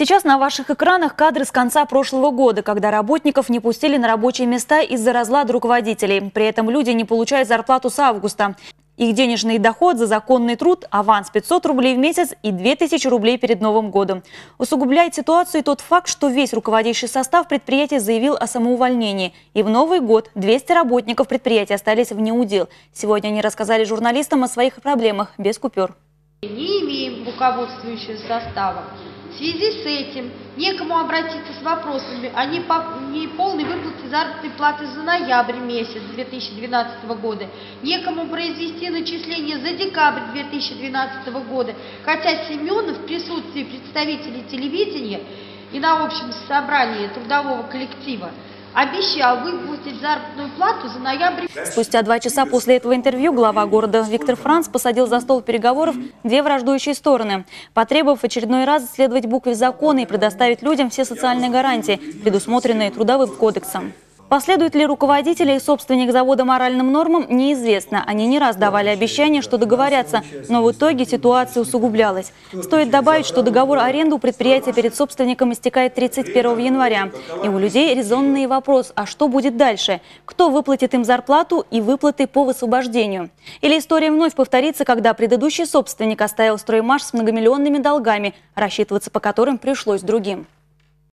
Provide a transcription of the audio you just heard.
Сейчас на ваших экранах кадры с конца прошлого года, когда работников не пустили на рабочие места из-за разлада руководителей. При этом люди не получают зарплату с августа. Их денежный доход за законный труд – аванс 500 рублей в месяц и 2000 рублей перед Новым годом. Усугубляет ситуацию тот факт, что весь руководящий состав предприятия заявил о самоувольнении. И в Новый год 200 работников предприятия остались в неудел. Сегодня они рассказали журналистам о своих проблемах без купюр. Не имеем руководствующего состава. В связи с этим некому обратиться с вопросами о неполной выплате заработной платы за ноябрь месяц 2012 года, некому произвести начисление за декабрь 2012 года, хотя Семенов в присутствии представителей телевидения и на общем собрании трудового коллектива обещал выплатить заработную плату за ноябрь. Спустя два часа после этого интервью глава города Виктор Франц посадил за стол переговоров две враждующие стороны, потребовав очередной раз следовать букве закона и предоставить людям все социальные гарантии, предусмотренные Трудовым кодексом. Последует ли руководители и собственник завода моральным нормам, неизвестно. Они не раз давали обещание, что договорятся, но в итоге ситуация усугублялась. Стоит добавить, что договор аренды у предприятия перед собственником истекает 31 января. И у людей резонный вопрос, а что будет дальше? Кто выплатит им зарплату и выплаты по высвобождению? Или история вновь повторится, когда предыдущий собственник оставил строймаш с многомиллионными долгами, рассчитываться по которым пришлось другим?